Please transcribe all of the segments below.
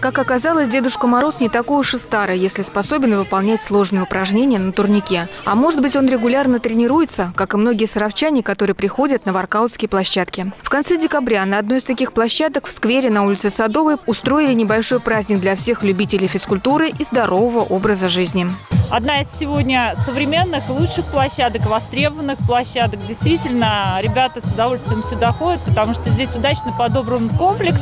Как оказалось, Дедушка Мороз не такой уж и старый, если способен выполнять сложные упражнения на турнике. А может быть, он регулярно тренируется, как и многие саровчане, которые приходят на воркаутские площадки. В конце декабря на одной из таких площадок в сквере на улице Садовой устроили небольшой праздник для всех любителей физкультуры и здорового образа жизни одна из сегодня современных, лучших площадок, востребованных площадок. Действительно, ребята с удовольствием сюда ходят, потому что здесь удачно подобран комплекс.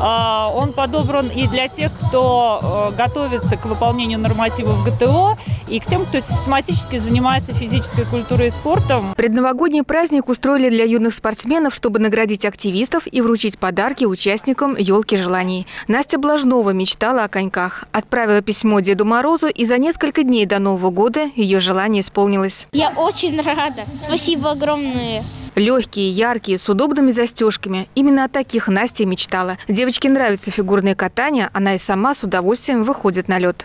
А, он подобран и для тех, кто э, готовится к выполнению нормативов ГТО, и к тем, кто систематически занимается физической культурой и спортом. Предновогодний праздник устроили для юных спортсменов, чтобы наградить активистов и вручить подарки участникам «Елки желаний». Настя Блажнова мечтала о коньках. Отправила письмо Деду Морозу, и за несколько дней до Нового года ее желание исполнилось. Я очень рада. Спасибо огромное. Легкие, яркие, с удобными застежками. Именно о таких Настя мечтала. Девочке нравится фигурное катание, она и сама с удовольствием выходит на лед.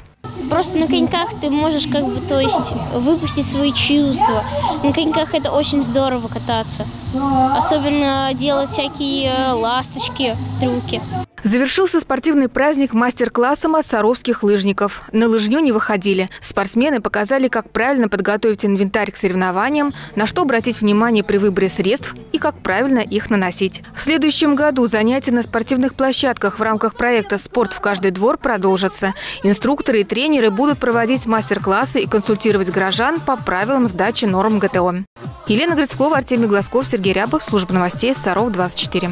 Просто на коньках ты можешь как бы, то есть, выпустить свои чувства. На коньках это очень здорово кататься. Особенно делать всякие э, ласточки, трюки. Завершился спортивный праздник мастер-классом от саровских лыжников. На лыжню не выходили. Спортсмены показали, как правильно подготовить инвентарь к соревнованиям, на что обратить внимание при выборе средств и как правильно их наносить. В следующем году занятия на спортивных площадках в рамках проекта «Спорт в каждый двор» продолжатся. Инструкторы и тренеры будут проводить мастер-классы и консультировать горожан по правилам сдачи норм ГТО. Елена Грицкова, Артемий Глазков, Сергей Рябов, Служба новостей Саров 24.